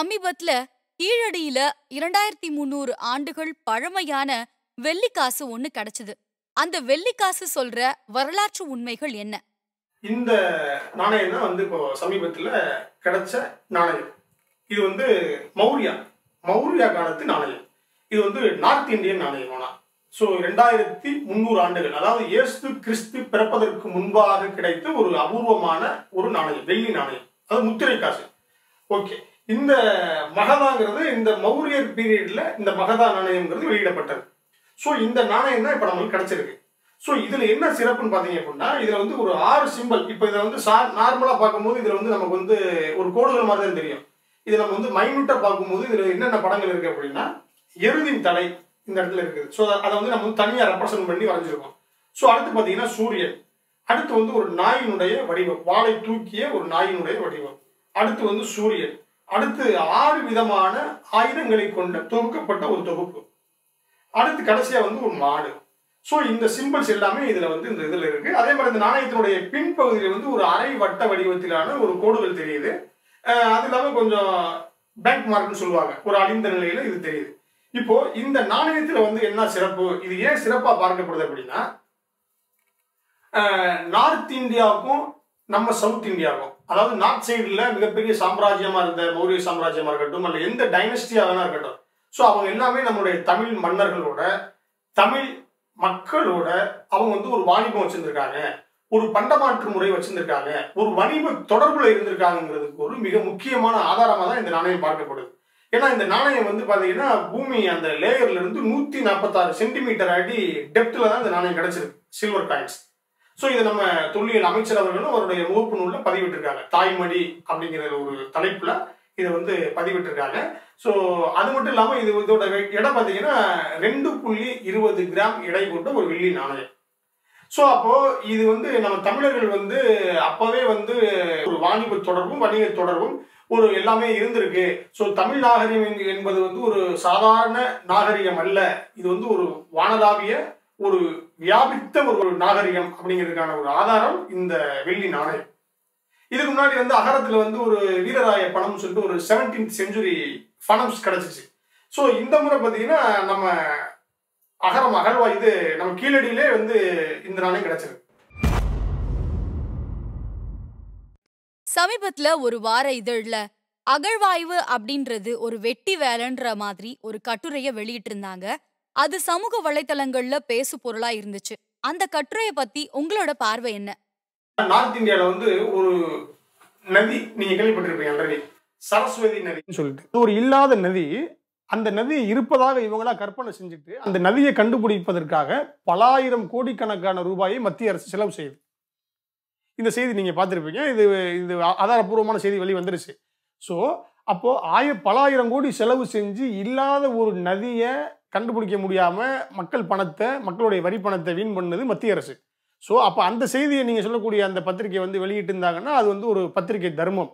சமீபத்துல கீழடியில இரண்டாயிரத்தி முந்நூறு ஆண்டுகள் பழமையான வெள்ளிக்காசு ஒண்ணு கிடைச்சது. அந்த வெள்ளிக்காசு சொல்ற வரலாற்று உண்மைகள் என்ன? இந்த நாணயம் தான் வந்து இப்போ சமீபத்தில் கிடைச்ச நாணயம். இது வந்து மௌரியா. மௌரியா காலத்து நாணயம். இது வந்து நார்த் இந்தியன் நாணயம் ஆனால் ஸோ ரெண்டாயிரத்தி முந்நூறு ஆண்டுகள் அதாவது இயேசு கிறிஸ்து பிறப்பதற்கு முன்பாக கிடைத்த ஒரு அபூர்வமான ஒரு நாணயம் வெள்ளி நாணயம். அது முத்திரை காசு ஓகே இந்த மகதாங்கிறது இந்த மௌரியர் பீரியட்ல இந்த மகதா நாணயம்ங்கிறது வெளியிடப்பட்டது. ஸோ இந்த நாணயம் தான் இப்போ நம்மளுக்கு கிடைச்சிருக்கு. ஸோ இதுல என்ன சிறப்புன்னு பார்த்தீங்க அப்படின்னா இதுல வந்து ஒரு ஆறு சிம்பல் இப்போ இதை வந்து சா நார்மலாக பார்க்கும்போது இதுல வந்து நமக்கு வந்து ஒரு கோடுகள் மாதிரி தான் தெரியும். இது நம்ம வந்து மைனூட்டா பார்க்கும்போது இதுல என்னென்ன படங்கள் இருக்கு அப்படின்னா எருதின் தலை இந்த இடத்துல இருக்குது. ஸோ அதை வந்து நம்ம வந்து தனியாக ரெப்ரசன்ட் பண்ணி வரைஞ்சிருக்கோம். ஸோ அடுத்து பார்த்தீங்கன்னா சூரியன். அடுத்து வந்து ஒரு நாயினுடைய வடிவம். வாழை தூக்கிய ஒரு நாயினுடைய வடிவம். அடுத்து வந்து சூரியன். அடுத்து ஆறு விதமான ஆயுதங்களை கொண்ட தொகுக்கப்பட்ட ஒரு தொகுப்பு. அடுத்து கடைசியா வந்து ஒரு மாடு. ஸோ இந்த சிம்பிள்ஸ் எல்லாமே இதுல வந்து இந்த இதுல இருக்கு. அதே மாதிரி இந்த நாணயத்தினுடைய பின்பகுதியில் வந்து ஒரு அரை வட்ட வடிவத்திலான ஒரு கோடுகள் தெரியுது. அது இல்லாமல் கொஞ்சம் பேங்க் மார்க்னு சொல்லுவாங்க. ஒரு அழிந்த நிலையில இது தெரியுது. இப்போ இந்த நாணயத்துல வந்து என்ன சிறப்பு? இது ஏன் சிறப்பா பார்க்கப்படுது அப்படின்னா நார்த் இந்தியாவுக்கும் நம்ம சவுத் இந்தியாவும் அதாவது நார்த் சைடில் மிகப்பெரிய சாம்ராஜ்யமாக இருந்த மௌரிய சாம்ராஜ்யமாக இருக்கட்டும் அல்ல எந்த டைனஸ்டியாக வேணா இருக்கட்டும். ஸோ அவங்க எல்லாமே நம்மளுடைய தமிழ் மன்னர்களோட தமிழ் மக்களோட அவங்க வந்து ஒரு வாணிபம் வச்சுருந்துருக்காங்க. ஒரு பண்டமாற்று முறை வச்சிருந்திருக்காங்க. ஒரு வணிக தொடர்புல இருந்திருக்காங்கிறதுக்கு ஒரு மிக முக்கியமான ஆதாரமாக தான் இந்த நாணயம் பார்க்கப்படுது. ஏன்னா இந்த நாணயம் வந்து பார்த்தீங்கன்னா பூமி அந்த லேயர்ல இருந்து நூத்தி நாற்பத்தாறு சென்டிமீட்டர் அடி டெப்த்ல தான் இந்த நாணயம் கிடைச்சிருக்கு. சில்வர் காயின்ஸ் ஸோ இதை நம்ம தொல்லியல் அமைச்சர் அவர்களும் அவருடைய முகப்பு நூலில் பதிவிட்டிருக்காங்க. தாய்மடி அப்படிங்கிற ஒரு தலைப்பில் இதை வந்து பதிவிட்டிருக்காங்க. ஸோ அது மட்டும் இல்லாமல் இது இதோட இடம் பார்த்தீங்கன்னா ரெண்டு புள்ளி இருபது கிராம் எடை கொண்ட ஒரு வெள்ளி நாணயம் ஸோ அப்போது இது வந்து நம்ம தமிழர்கள் வந்து அப்போவே வந்து ஒரு வாணிப தொடர்பும் வணிக தொடர்பும் ஒரு எல்லாமே இருந்திருக்கு. ஸோ தமிழ் நாகரிகம் என்பது வந்து ஒரு சாதாரண நாகரிகம் அல்ல. இது வந்து ஒரு வானதாவிய ஒரு வியாபித்த ஒரு நாகரிகம் அப்படிங்கிறதுக்கான ஒரு ஆதாரம் இந்த வெள்ளி நாணயம். இதுக்கு முன்னாடி வந்து அகரத்தில் வந்து ஒரு வீரராய பணம் சொல்லிட்டு ஒரு செவன்டீன்த் செஞ்சுரி பணம்ஸ் கிடைச்சிச்சு. ஸோ இந்த முறை பார்த்தீங்கன்னா நம்ம அகரம் அகழ்வா இது நம்ம கீழடியிலே வந்து இந்த நாணயம் கிடச்சிருக்கு. சமீபத்துல ஒரு வார இதழில் அகழ்வாய்வு அப்படின்றது ஒரு வெட்டி வேலைன்ற மாதிரி ஒரு கட்டுரையை வெளியிட்டு இருந்தாங்க அது சமூக வலைத்தளங்கள்ல பேசு பொருளா இருந்துச்சு. அந்த கட்டுரையை பத்தி உங்களோட பார்வை என்ன? நார்த் இந்தியால வந்து ஒரு நதி நீங்க கேள்விப்பட்டிருப்பீங்க ஆல்ரெடி. சரஸ்வதி நதின்னு சொல்லிட்டு. ஒரு இல்லாத நதி. அந்த நதி இருப்பதாக இவங்களா கற்பனை செஞ்சுட்டு அந்த நதியை கண்டுபிடிப்பதற்காக பலாயிரம் கோடிக்கணக்கான ரூபாயை மத்திய அரசு செலவு செய்யுது. இந்த செய்தி நீங்க பார்த்துருப்பீங்க. இது இது ஆதாரப்பூர்வமான செய்தி வெளி வந்துருச்சு. ஸோ அப்போ ஆய பலாயிரம் கோடி செலவு செஞ்சு இல்லாத ஒரு நதியை கண்டுபிடிக்க முடியாமல் மக்கள் பணத்தை மக்களுடைய வரி பணத்தை வீண் பண்ணது மத்திய அரசு. ஸோ அப்போ அந்த செய்தியை நீங்கள் சொல்லக்கூடிய அந்த பத்திரிகை வந்து வெளியிட்டு இருந்தாங்கன்னா அது வந்து ஒரு பத்திரிகை தர்மம்.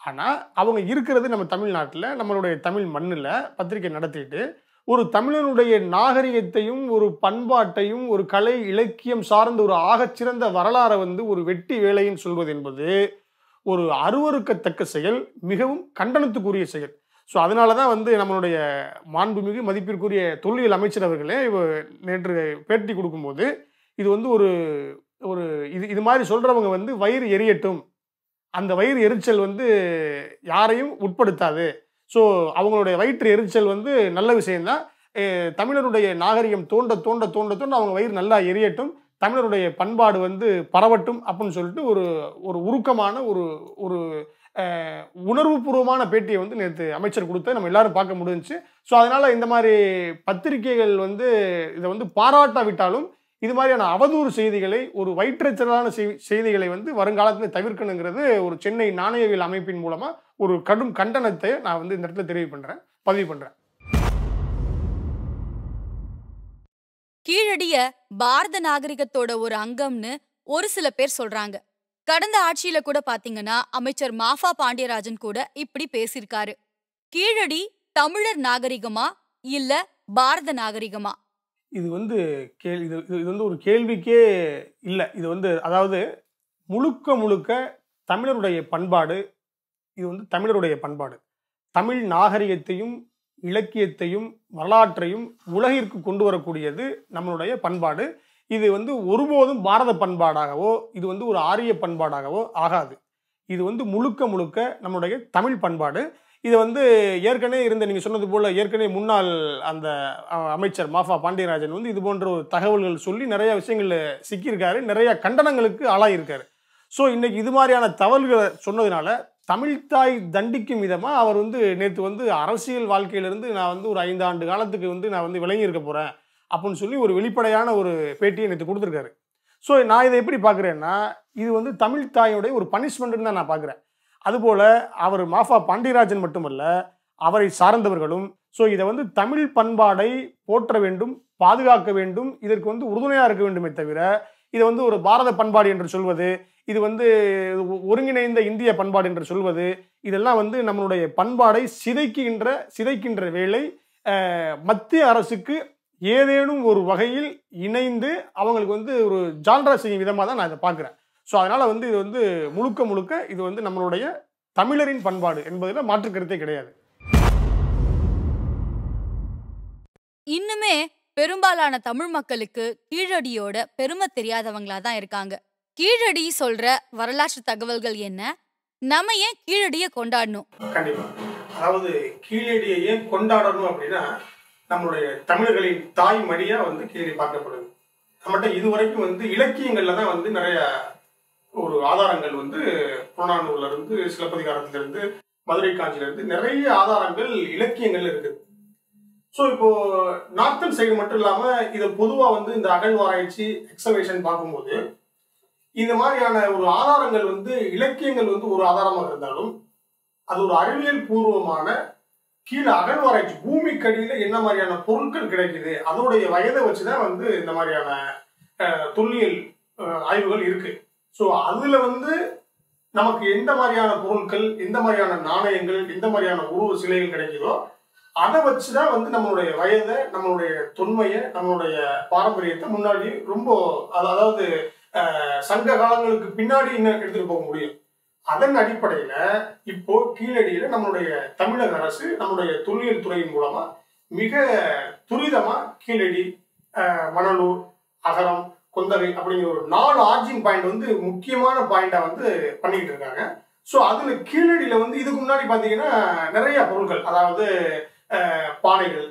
ஆனால் அவங்க இருக்கிறது நம்ம தமிழ்நாட்டில் நம்மளுடைய தமிழ் மண்ணில் பத்திரிகை நடத்திட்டு ஒரு தமிழனுடைய நாகரிகத்தையும் ஒரு பண்பாட்டையும் ஒரு கலை இலக்கியம் சார்ந்த ஒரு ஆகச்சிறந்த வரலாறை வந்து ஒரு வெட்டி வேலைன்னு சொல்வது என்பது ஒரு அருவருக்கத்தக்க செயல் மிகவும் கண்டனத்துக்குரிய செயல். ஸோ அதனால தான் வந்து நம்மளுடைய மாண்புமிகு மதிப்பிற்குரிய தொல்லியல் அமைச்சர் அவர்களே நேற்று பேட்டி கொடுக்கும்போது இது வந்து ஒரு ஒரு இது இது மாதிரி சொல்கிறவங்க வந்து வயிறு எரியட்டும். அந்த வயிறு எரிச்சல் வந்து யாரையும் உட்படுத்தாது. ஸோ அவங்களுடைய வயிற்று எரிச்சல் வந்து நல்ல விஷயந்தான் தமிழருடைய நாகரிகம் தோண்ட தோண்ட தோண்ட தோண்ட அவங்க வயிறு நல்லா எரியட்டும். தமிழருடைய பண்பாடு வந்து பரவட்டும் அப்படின்னு சொல்லிட்டு ஒரு ஒரு உருக்கமான ஒரு ஒரு உணர்வுபூர்வமான பேட்டியை வந்து நேற்று அமைச்சர் கொடுத்து நம்ம எல்லாரும் பார்க்க முடிஞ்சுச்சு. ஸோ அதனால் இந்த மாதிரி பத்திரிகைகள் வந்து இதை வந்து பாராட்டாவிட்டாலும் இது மாதிரியான அவதூறு செய்திகளை ஒரு வயிற்றெச்சலான செய்திகளை வந்து வருங்காலத்தில் தவிர்க்கணுங்கிறது ஒரு சென்னை நாணயவியல் அமைப்பின் மூலமாக ஒரு கடும் கண்டனத்தை நான் வந்து இந்த இடத்துல தெரிவு பண்ணுறேன் பதிவு பண்ணுறேன் கீழடிய பாரத நாகரிகத்தோட ஒரு அங்கம்னு ஒரு சில பேர் சொல்றாங்க. கடந்த ஆட்சியில கூட பாத்தீங்கன்னா அமைச்சர் மாஃபா பாண்டியராஜன் கூட இப்படி பேசியிருக்காரு. கீழடி தமிழர் நாகரிகமா இல்ல பாரத நாகரிகமா? இது வந்து கேள் இது இது இது வந்து ஒரு கேள்விக்கே இல்லை. இது வந்து அதாவது முழுக்க முழுக்க தமிழருடைய பண்பாடு இது வந்து தமிழருடைய பண்பாடு. தமிழ் நாகரிகத்தையும் இலக்கியத்தையும் வரலாற்றையும் உலகிற்கு கொண்டு வரக்கூடியது நம்மளுடைய பண்பாடு. இது வந்து ஒருபோதும் பாரத பண்பாடாகவோ இது வந்து ஒரு ஆரிய பண்பாடாகவோ ஆகாது. இது வந்து முழுக்க முழுக்க நம்முடைய தமிழ் பண்பாடு. இது வந்து ஏற்கனவே இருந்த நீங்கள் சொன்னது போல் ஏற்கனவே முன்னாள் அந்த அமைச்சர் மாஃபா பாண்டியராஜன் வந்து இது போன்ற ஒரு தகவல்கள் சொல்லி நிறைய விஷயங்களில் சிக்கியிருக்காரு. நிறைய கண்டனங்களுக்கு ஆளாயிருக்கார். ஸோ இன்னைக்கு இது மாதிரியான தவறுகளை சொன்னதுனால தமிழ்தாய் தண்டிக்கும் விதமாக அவர் வந்து நேற்று வந்து அரசியல் வாழ்க்கையிலிருந்து நான் வந்து ஒரு ஐந்து ஆண்டு காலத்துக்கு வந்து நான் வந்து விளங்கியிருக்க இருக்க போகிறேன் அப்படின்னு சொல்லி ஒரு வெளிப்படையான ஒரு பேட்டியை நேற்று கொடுத்துருக்காரு. ஸோ நான் இதை எப்படி பார்க்குறேன்னா இது வந்து தமிழ் தாயோடைய ஒரு பனிஷ்மெண்ட்னு தான் நான் பார்க்குறேன். அதுபோல் அவர் மாஃபா பாண்டியராஜன் மட்டுமல்ல அவரை சார்ந்தவர்களும் ஸோ இதை வந்து தமிழ் பண்பாடை போற்ற வேண்டும் பாதுகாக்க வேண்டும் இதற்கு வந்து உறுதுணையாக இருக்க வேண்டுமே தவிர இதை வந்து ஒரு பாரத பண்பாடு என்று சொல்வது இது வந்து ஒருங்கிணைந்த இந்திய பண்பாடு என்று சொல்வது இதெல்லாம் வந்து நம்மளுடைய பண்பாடை சிதைக்கின்ற சிதைக்கின்ற வேலை மத்திய அரசுக்கு ஏதேனும் ஒரு வகையில் இணைந்து அவங்களுக்கு வந்து ஒரு ஜால்ரா செய்யும் விதமாக தான் நான் இதை பார்க்குறேன். ஸோ அதனால் வந்து இது வந்து முழுக்க முழுக்க இது வந்து நம்மளுடைய தமிழரின் பண்பாடு என்பதில் மாற்று கருத்தே கிடையாது. இன்னுமே பெரும்பாலான தமிழ் மக்களுக்கு கீழடியோட பெருமை தெரியாதவங்களா தான் இருக்காங்க. கீழடி சொல்ற வரலாற்று தகவல்கள் என்ன? நம்ம ஏன் கீழடிய கொண்டாடணும்? கண்டிப்பா. அதாவது கீழடியை ஏன் கொண்டாடணும் அப்படின்னா நம்மளுடைய தமிழர்களின் தாய் மடியா வந்து கீழடி பார்க்கப்படுது. நம்மகிட்ட இதுவரைக்கும் வந்து இலக்கியங்கள்ல தான் வந்து நிறைய ஒரு ஆதாரங்கள் வந்து புறநானூர்ல இருந்து சிலப்பதிகாரத்துல இருந்து மதுரை காஞ்சில இருந்து நிறைய ஆதாரங்கள் இலக்கியங்கள் இருக்குது ஸோ இப்போ நார்த்தன் சைடு மட்டும் இல்லாம இதை பொதுவா வந்து இந்த அகழ்வாராய்ச்சி எக்ஸவேஷன் பார்க்கும்போது இந்த மாதிரியான ஒரு ஆதாரங்கள் வந்து இலக்கியங்கள் வந்து ஒரு ஆதாரமாக இருந்தாலும் அது ஒரு அறிவியல் பூர்வமான கீழே அகழ்வாராய்ச்சி பூமிக்கடியில் என்ன மாதிரியான பொருட்கள் கிடைக்குது? அதோடைய வயதை வச்சுதான் வந்து இந்த மாதிரியான தொல்லியல் ஆய்வுகள் இருக்கு. ஸோ அதுல வந்து நமக்கு எந்த மாதிரியான பொருட்கள் எந்த மாதிரியான நாணயங்கள் எந்த மாதிரியான உருவ சிலைகள் கிடைக்குதோ அதை வச்சுதான் வந்து நம்மளுடைய வயதை நம்மளுடைய தொன்மையை நம்மளுடைய பாரம்பரியத்தை முன்னாடி ரொம்ப அதாவது சங்க காலங்களுக்கு பின்னாடி இன்னும் எடுத்துட்டு போக முடியும்? அதன் அடிப்படையில இப்போ கீழடியில நம்மளுடைய தமிழக அரசு நம்மளுடைய தொல்லியல் துறையின் மூலமா மிக துரிதமா கீழடி மணலூர் அகரம் கொந்தகை அப்படிங்கிற ஒரு நாலு ஆர்ஜிங் பாயிண்ட் வந்து முக்கியமான பாயிண்டா வந்து பண்ணிக்கிட்டு இருக்காங்க. ஸோ அதுல கீழடியில வந்து இதுக்கு முன்னாடி பாத்தீங்கன்னா நிறைய பொருட்கள் அதாவது பானைகள்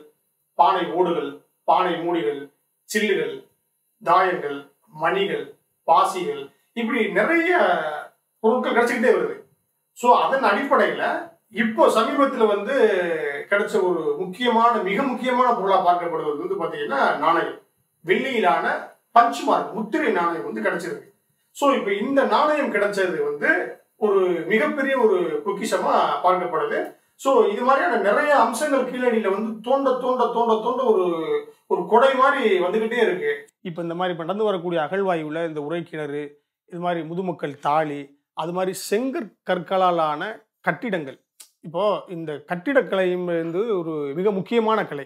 பானை ஓடுகள் பானை மூடிகள் சில்லுகள் தாயங்கள் மணிகள் பாசிகள் இப்படி நிறைய பொருட்கள் கிடைச்சிக்கிட்டே வருது. ஸோ அதன் அடிப்படையில் இப்போ சமீபத்தில் வந்து கிடைச்ச ஒரு முக்கியமான மிக முக்கியமான பொருளாக பார்க்கப்படுவது வந்து பார்த்தீங்கன்னா நாணயம். வெள்ளியிலான பஞ்ச் மார்க் முத்திரை நாணயம் வந்து கிடைச்சிருக்கு. ஸோ இப்போ இந்த நாணயம் கிடைச்சது வந்து ஒரு மிகப்பெரிய ஒரு பொக்கிஷமாக பார்க்கப்படுது. ஸோ இது மாதிரியான நிறைய அம்சங்கள் கீழடியில் வந்து தோண்ட தோண்ட தோண்ட தோண்ட ஒரு ஒரு கொடை மாதிரி வந்துக்கிட்டே இருக்கு. இப்போ இந்த மாதிரி இப்ப நடந்து வரக்கூடிய அகழ்வாயுவில் இந்த உரைக்கிணறு இது மாதிரி முதுமக்கள் தாலி அது மாதிரி செங்கற்கற்களால் ஆன கட்டிடங்கள். இப்போது இந்த கட்டிடக்கலையும் வந்து ஒரு மிக முக்கியமான கலை.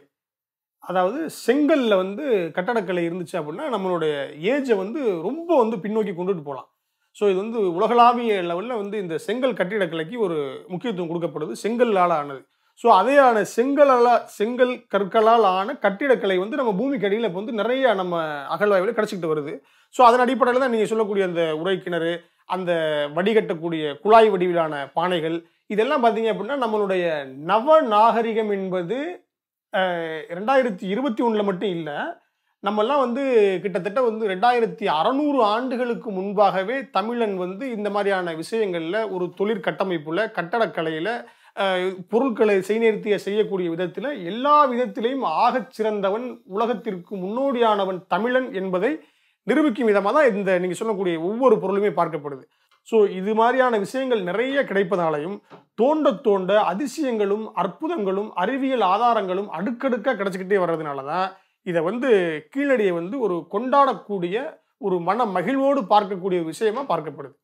அதாவது செங்கல்ல வந்து கட்டடக்கலை இருந்துச்சு அப்படின்னா நம்மளுடைய ஏஜை வந்து ரொம்ப வந்து பின்னோக்கி கொண்டுட்டு போகலாம். ஸோ இது வந்து உலகளாவிய லெவலில் வந்து இந்த செங்கல் கட்டிடக்கலைக்கு ஒரு முக்கியத்துவம் கொடுக்கப்படுது. செங்கல்லால் ஆனது. ஸோ அதையான செங்கலால் செங்கல் கற்களால் ஆன கட்டிடக்கலை வந்து நம்ம பூமிக்கு அடியில் இப்போ வந்து நிறைய நம்ம அகழ்வாய்வில் கிடச்சிக்கிட்டு வருது. ஸோ அதன் அடிப்படையில் தான் நீங்கள் சொல்லக்கூடிய அந்த உரைக்கிணறு அந்த வடிகட்டக்கூடிய குழாய் வடிவிலான பானைகள் இதெல்லாம் பார்த்தீங்க அப்படின்னா நம்மளுடைய நவ நாகரிகம் என்பது ரெண்டாயிரத்தி இருபத்தி ஒன்றில் மட்டும் இல்லை நம்மெல்லாம் வந்து கிட்டத்தட்ட வந்து ரெண்டாயிரத்தி அறநூறு ஆண்டுகளுக்கு முன்பாகவே தமிழன் வந்து இந்த மாதிரியான விஷயங்களில் ஒரு தொழிற்கட்டமைப்பில் கட்டடக்கலையில் பொருட்களை செய்நிறுத்திய செய்யக்கூடிய விதத்தில் எல்லா விதத்திலையும் ஆகச் சிறந்தவன் உலகத்திற்கு முன்னோடியானவன் தமிழன் என்பதை நிரூபிக்கும் விதமாக தான் இந்த நீங்கள் சொல்லக்கூடிய ஒவ்வொரு பொருளுமே பார்க்கப்படுது. ஸோ இது மாதிரியான விஷயங்கள் நிறைய கிடைப்பதாலையும் தோண்ட தோண்ட அதிசயங்களும் அற்புதங்களும் அறிவியல் ஆதாரங்களும் அடுக்கடுக்காக கிடைச்சிக்கிட்டே வர்றதுனால தான் இதை வந்து கீழடியை வந்து ஒரு கொண்டாடக்கூடிய ஒரு மன மகிழ்வோடு பார்க்கக்கூடிய விஷயமா பார்க்கப்படுது.